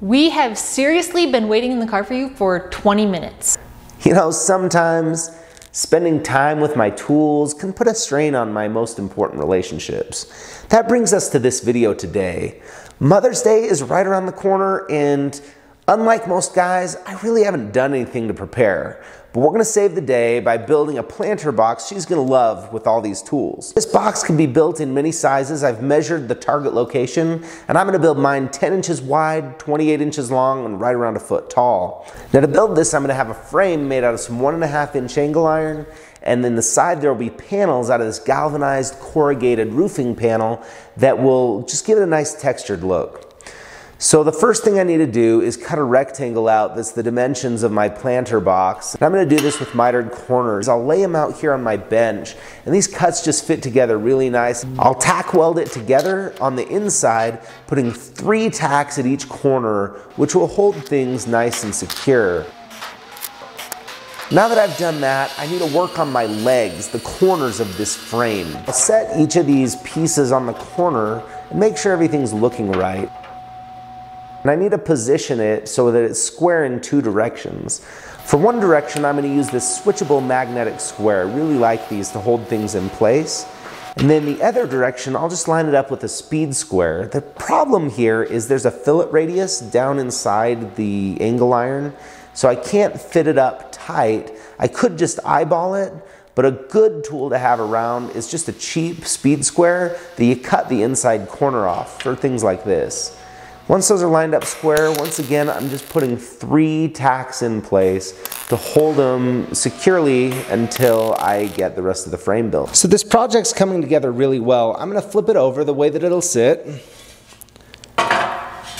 We have seriously been waiting in the car for you for 20 minutes. You know, sometimes spending time with my tools can put a strain on my most important relationships. That brings us to this video today. Mother's Day is right around the corner and unlike most guys, I really haven't done anything to prepare. But we're gonna save the day by building a planter box she's gonna love with all these tools. This box can be built in many sizes. I've measured the target location and I'm gonna build mine 10 inches wide, 28 inches long, and right around a foot tall. Now to build this, I'm gonna have a frame made out of some one and a half inch angle iron and then the side there will be panels out of this galvanized corrugated roofing panel that will just give it a nice textured look. So the first thing I need to do is cut a rectangle out that's the dimensions of my planter box. And I'm gonna do this with mitered corners. I'll lay them out here on my bench and these cuts just fit together really nice. I'll tack weld it together on the inside, putting three tacks at each corner, which will hold things nice and secure. Now that I've done that, I need to work on my legs, the corners of this frame. I'll set each of these pieces on the corner and make sure everything's looking right. And I need to position it so that it's square in two directions. For one direction, I'm gonna use this switchable magnetic square. I really like these to hold things in place. And then the other direction, I'll just line it up with a speed square. The problem here is there's a fillet radius down inside the angle iron, so I can't fit it up tight. I could just eyeball it, but a good tool to have around is just a cheap speed square that you cut the inside corner off for things like this. Once those are lined up square, once again, I'm just putting three tacks in place to hold them securely until I get the rest of the frame built. So this project's coming together really well. I'm gonna flip it over the way that it'll sit.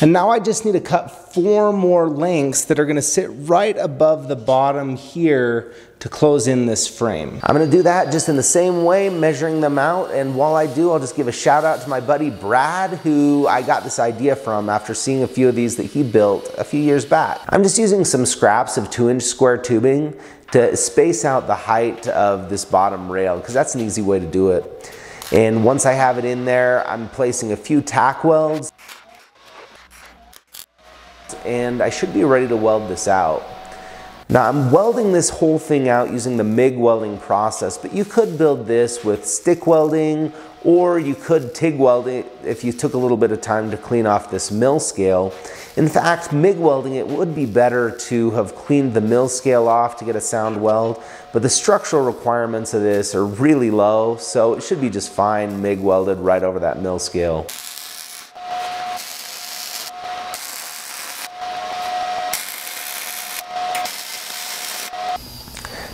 And now I just need to cut four more lengths that are gonna sit right above the bottom here to close in this frame. I'm gonna do that just in the same way, measuring them out. And while I do, I'll just give a shout out to my buddy Brad, who I got this idea from after seeing a few of these that he built a few years back. I'm just using some scraps of two inch square tubing to space out the height of this bottom rail, because that's an easy way to do it. And once I have it in there, I'm placing a few tack welds and I should be ready to weld this out. Now I'm welding this whole thing out using the MIG welding process, but you could build this with stick welding or you could TIG weld it if you took a little bit of time to clean off this mill scale. In fact, MIG welding, it would be better to have cleaned the mill scale off to get a sound weld, but the structural requirements of this are really low, so it should be just fine MIG welded right over that mill scale.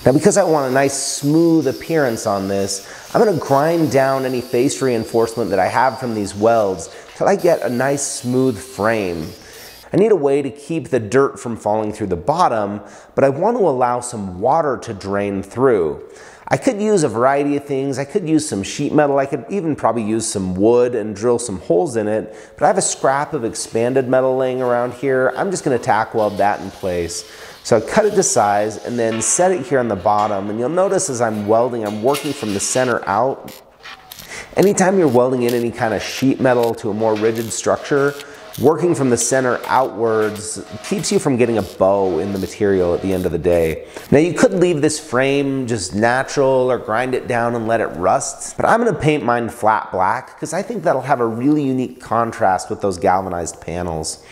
Now because I want a nice smooth appearance on this, I'm gonna grind down any face reinforcement that I have from these welds till I get a nice smooth frame. I need a way to keep the dirt from falling through the bottom, but I want to allow some water to drain through. I could use a variety of things. I could use some sheet metal. I could even probably use some wood and drill some holes in it. But I have a scrap of expanded metal laying around here. I'm just gonna tack weld that in place. So I cut it to size and then set it here on the bottom. And you'll notice as I'm welding, I'm working from the center out. Anytime you're welding in any kind of sheet metal to a more rigid structure, working from the center outwards keeps you from getting a bow in the material at the end of the day. Now you could leave this frame just natural or grind it down and let it rust, but I'm gonna paint mine flat black because I think that'll have a really unique contrast with those galvanized panels.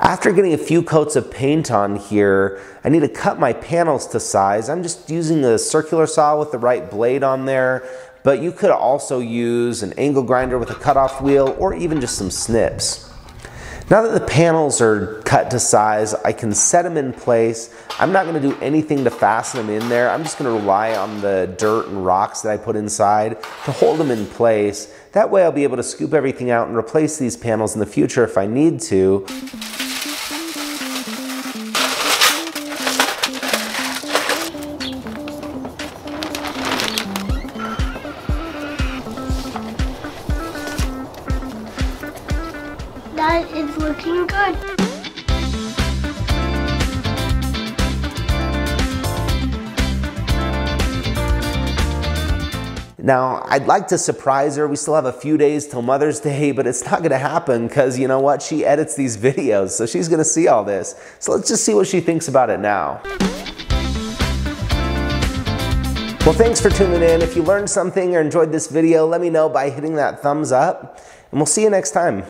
After getting a few coats of paint on here, I need to cut my panels to size. I'm just using a circular saw with the right blade on there, but you could also use an angle grinder with a cutoff wheel or even just some snips. Now that the panels are cut to size, I can set them in place. I'm not gonna do anything to fasten them in there. I'm just gonna rely on the dirt and rocks that I put inside to hold them in place. That way I'll be able to scoop everything out and replace these panels in the future if I need to. That is looking good. Now, I'd like to surprise her. We still have a few days till Mother's Day, but it's not gonna happen because you know what? She edits these videos, so she's gonna see all this. So let's just see what she thinks about it now. Well, thanks for tuning in. If you learned something or enjoyed this video, let me know by hitting that thumbs up, and we'll see you next time.